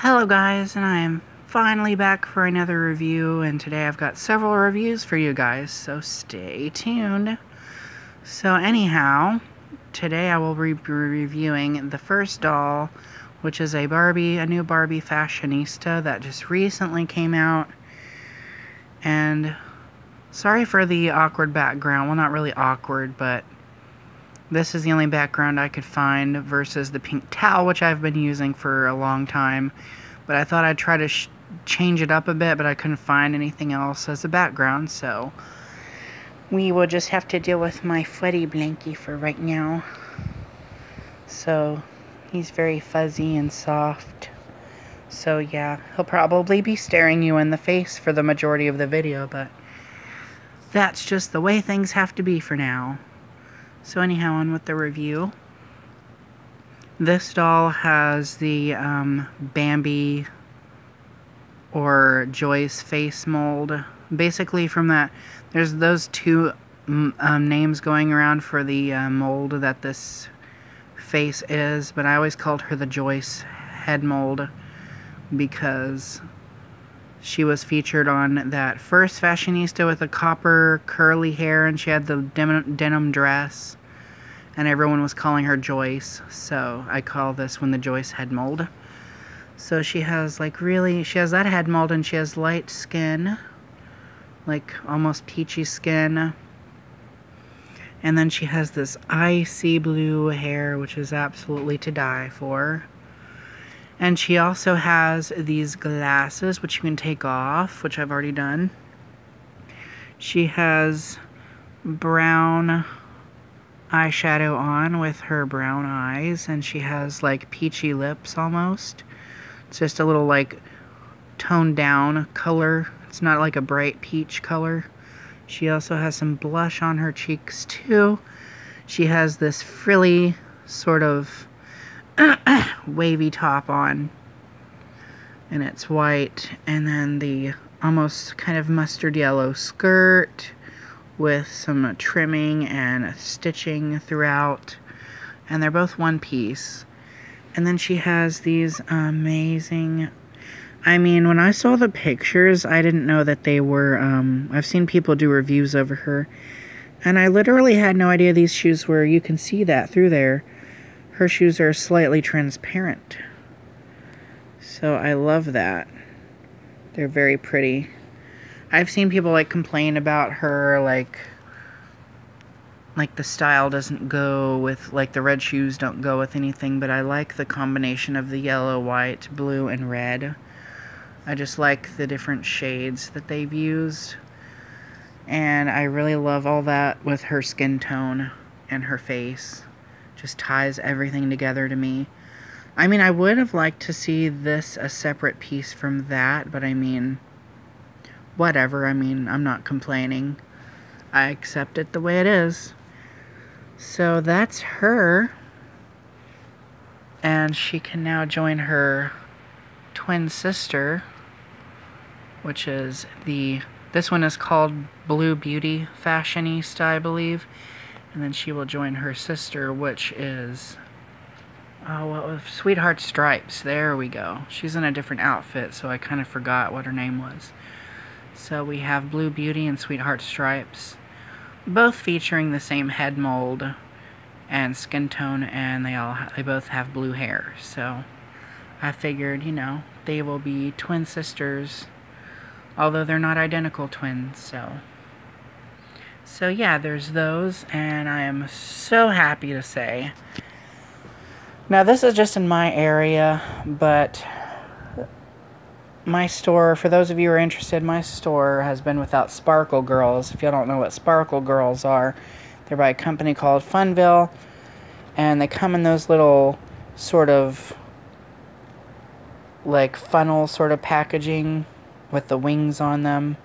Hello guys, and I am finally back for another review, and today I've got several reviews for you guys, so stay tuned. So anyhow, today I will be reviewing the first doll, which is a Barbie, a new Barbie fashionista that just recently came out, and sorry for the awkward background, well not really awkward, but this is the only background I could find versus the pink towel, which I've been using for a long time. But I thought I'd try to change it up a bit, but I couldn't find anything else as a background, so we will just have to deal with my Freddy blankie for right now. So he's very fuzzy and soft. So yeah, he'll probably be staring you in the face for the majority of the video, but that's just the way things have to be for now. So anyhow, on with the review. This doll has the um, Bambi or Joyce face mold. Basically from that, there's those two um, names going around for the uh, mold that this face is, but I always called her the Joyce head mold because she was featured on that first fashionista with the copper curly hair and she had the denim dress and everyone was calling her Joyce, so I call this one the Joyce head mold. So she has like really, she has that head mold and she has light skin, like almost peachy skin. And then she has this icy blue hair, which is absolutely to die for. And she also has these glasses, which you can take off, which I've already done. She has brown eyeshadow on with her brown eyes and she has like peachy lips almost. It's just a little like toned down color. It's not like a bright peach color. She also has some blush on her cheeks too. She has this frilly sort of wavy top on and it's white and then the almost kind of mustard yellow skirt with some trimming and stitching throughout. And they're both one piece. And then she has these amazing I mean when I saw the pictures I didn't know that they were um, I've seen people do reviews over her. And I literally had no idea these shoes were you can see that through there. Her shoes are slightly transparent. So I love that. They're very pretty I've seen people like complain about her like like the style doesn't go with like the red shoes don't go with anything but I like the combination of the yellow white blue and red. I just like the different shades that they've used. And I really love all that with her skin tone and her face. Just ties everything together to me. I mean I would have liked to see this a separate piece from that but I mean whatever. I mean, I'm not complaining. I accept it the way it is. So that's her. And she can now join her twin sister, which is the. This one is called Blue Beauty Fashionista, I believe. And then she will join her sister, which is. Oh, well, Sweetheart Stripes. There we go. She's in a different outfit, so I kind of forgot what her name was. So we have Blue Beauty and Sweetheart Stripes, both featuring the same head mold and skin tone, and they all they both have blue hair. So I figured, you know, they will be twin sisters, although they're not identical twins. So so yeah, there's those, and I am so happy to say. Now this is just in my area, but my store, for those of you who are interested, my store has been without Sparkle Girlz. If you don't know what Sparkle Girlz are, they're by a company called Funville, and they come in those little sort of like funnel sort of packaging with the wings on them.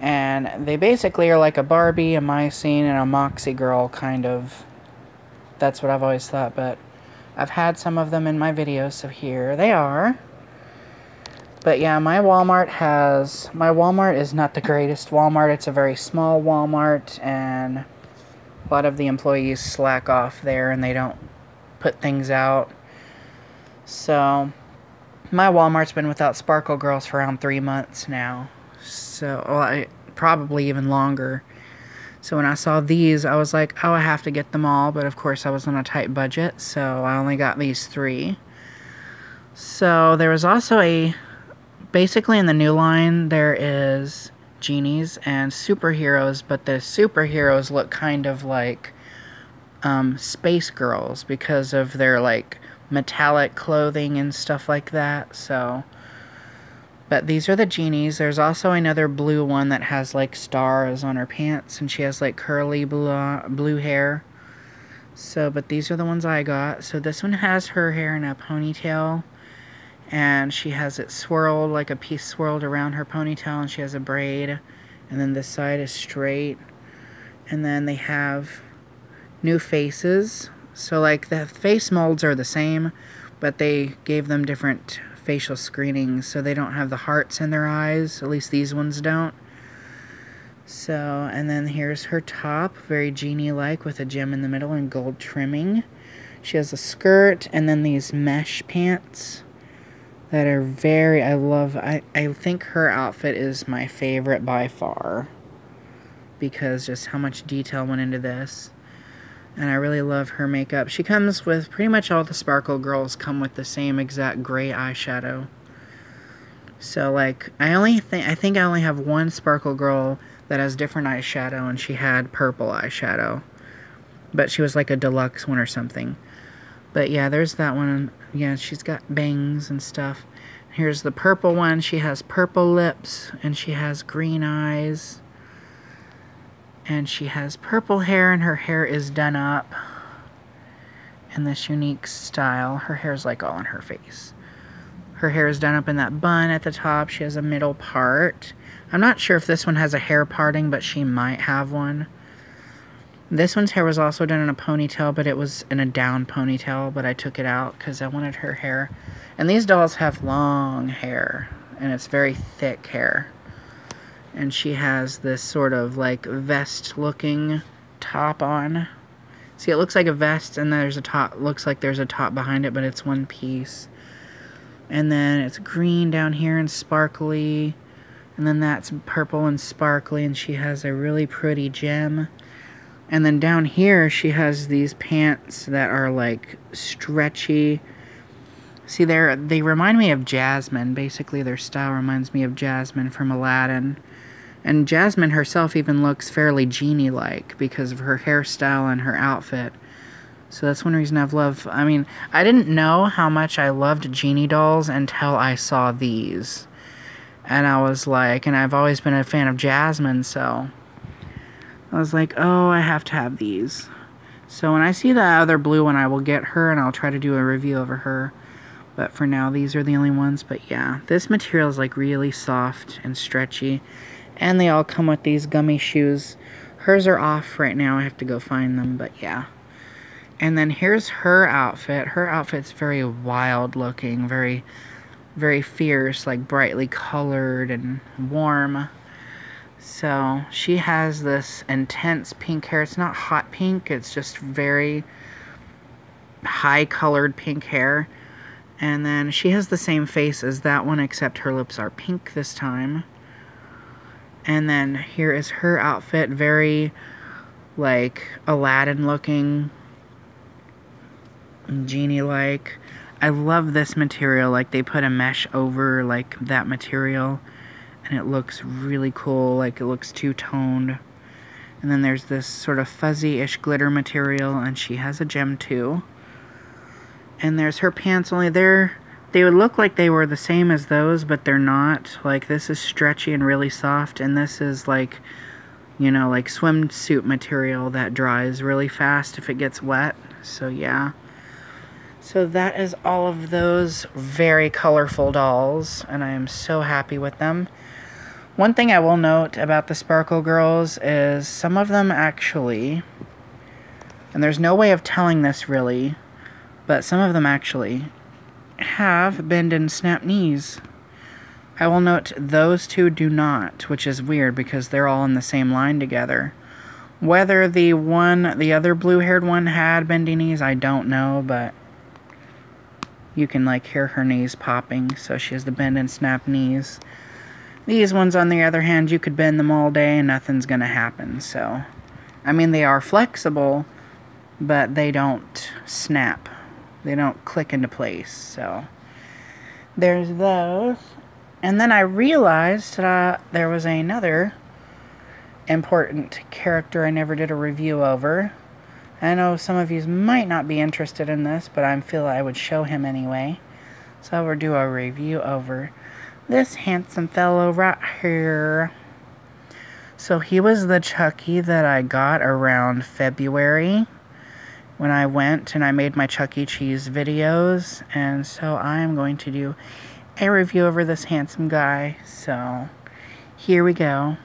And they basically are like a Barbie, a My Scene, and a Moxie Girl kind of. That's what I've always thought, but I've had some of them in my videos, so here they are. But yeah, my Walmart has... My Walmart is not the greatest Walmart. It's a very small Walmart, and a lot of the employees slack off there, and they don't put things out. So, my Walmart's been without Sparkle Girlz for around three months now. So, well, I, probably even longer. So when I saw these, I was like, oh, I have to get them all. But of course, I was on a tight budget, so I only got these three. So there was also a, basically in the new line, there is genies and superheroes, but the superheroes look kind of like um, space girls because of their like metallic clothing and stuff like that. So, but these are the genies. There's also another blue one that has like stars on her pants, and she has like curly blue blue hair. So, but these are the ones I got. So this one has her hair in a ponytail, and she has it swirled like a piece swirled around her ponytail, and she has a braid, and then this side is straight, and then they have new faces so like the face molds are the same, but they gave them different facial screenings so they don't have the hearts in their eyes. At least these ones don't. So, and then here's her top, very genie-like with a gem in the middle and gold trimming. She has a skirt and then these mesh pants that are very, I love, I, I think her outfit is my favorite by far because just how much detail went into this and I really love her makeup. She comes with pretty much all the Sparkle Girlz come with the same exact gray eyeshadow. So like I only think I think I only have one Sparkle Girl that has different eyeshadow and she had purple eyeshadow. But she was like a deluxe one or something. But yeah, there's that one. Yeah, she's got bangs and stuff. Here's the purple one. She has purple lips and she has green eyes and she has purple hair and her hair is done up in this unique style. Her hair is like all in her face. Her hair is done up in that bun at the top. She has a middle part. I'm not sure if this one has a hair parting, but she might have one. This one's hair was also done in a ponytail, but it was in a down ponytail, but I took it out because I wanted her hair. And these dolls have long hair, and it's very thick hair and she has this sort of like vest looking top on. See, it looks like a vest, and there's a top, looks like there's a top behind it, but it's one piece. And then it's green down here and sparkly, and then that's purple and sparkly, and she has a really pretty gem. And then down here, she has these pants that are like stretchy. See, they're, they remind me of Jasmine. Basically, their style reminds me of Jasmine from Aladdin. And Jasmine herself even looks fairly genie-like because of her hairstyle and her outfit. So that's one reason I've loved... I mean, I didn't know how much I loved genie dolls until I saw these. And I was like... And I've always been a fan of Jasmine, so... I was like, oh, I have to have these. So when I see the other blue one, I will get her and I'll try to do a review over her. But for now, these are the only ones. But yeah, this material is like really soft and stretchy. And they all come with these gummy shoes. Hers are off right now. I have to go find them, but yeah. And then here's her outfit. Her outfit's very wild looking, very, very fierce, like brightly colored and warm. So she has this intense pink hair. It's not hot pink, it's just very high colored pink hair. And then she has the same face as that one, except her lips are pink this time. And then here is her outfit, very like Aladdin looking, genie like. I love this material, like they put a mesh over like that material and it looks really cool, like it looks two-toned. And then there's this sort of fuzzy-ish glitter material and she has a gem too. And there's her pants, only they're they would look like they were the same as those, but they're not. Like, this is stretchy and really soft, and this is like, you know, like swimsuit material that dries really fast if it gets wet. So, yeah. So that is all of those very colorful dolls, and I am so happy with them. One thing I will note about the Sparkle Girlz is some of them actually, and there's no way of telling this really, but some of them actually have bend and snap knees. I will note those two do not, which is weird because they're all in the same line together. Whether the one, the other blue-haired one had bendy knees, I don't know, but you can like hear her knees popping, so she has the bend and snap knees. These ones, on the other hand, you could bend them all day and nothing's gonna happen, so. I mean, they are flexible, but they don't snap. They don't click into place, so. There's those. And then I realized that there was another important character I never did a review over. I know some of you might not be interested in this, but I feel I would show him anyway. So I will do a review over this handsome fellow right here. So he was the Chucky that I got around February when I went and I made my Chuck E. Cheese videos. And so I'm going to do a review over this handsome guy. So here we go.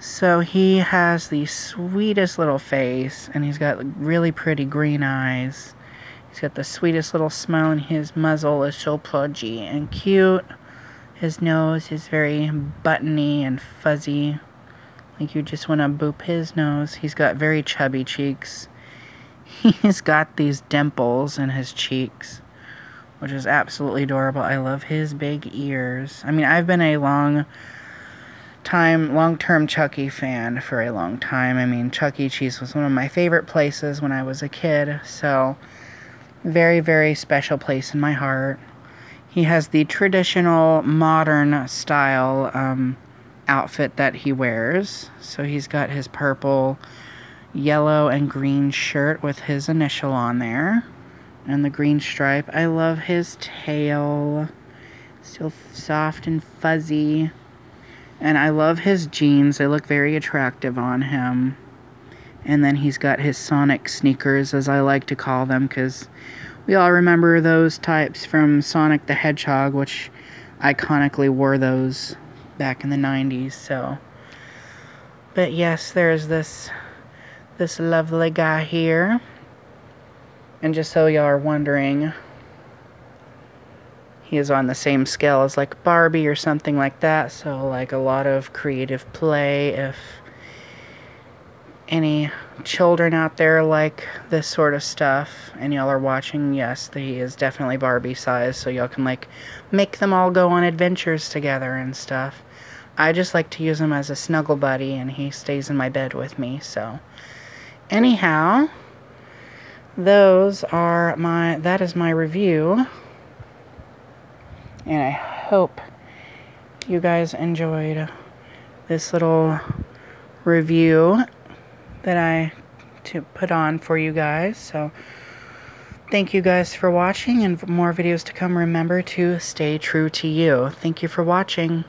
So he has the sweetest little face, and he's got really pretty green eyes. He's got the sweetest little smile, and his muzzle is so pudgy and cute. His nose is very buttony and fuzzy, like you just want to boop his nose. He's got very chubby cheeks. He's got these dimples in his cheeks, which is absolutely adorable. I love his big ears. I mean, I've been a long time, long-term Chucky fan for a long time. I mean, Chuck E. Cheese was one of my favorite places when I was a kid, so very, very special place in my heart. He has the traditional modern style um, outfit that he wears. So he's got his purple, yellow, and green shirt with his initial on there. And the green stripe. I love his tail. Still soft and fuzzy. And I love his jeans. They look very attractive on him. And then he's got his Sonic sneakers, as I like to call them, because we all remember those types from Sonic the Hedgehog, which iconically wore those back in the 90s, so. But yes, there's this this lovely guy here. And just so y'all are wondering, he is on the same scale as like Barbie or something like that. So like a lot of creative play. If any children out there like this sort of stuff and y'all are watching, yes, he is definitely Barbie size. So y'all can like make them all go on adventures together and stuff. I just like to use him as a snuggle buddy and he stays in my bed with me. So anyhow, those are my, that is my review and I hope you guys enjoyed this little review that I to put on for you guys. So thank you guys for watching and for more videos to come remember to stay true to you. Thank you for watching.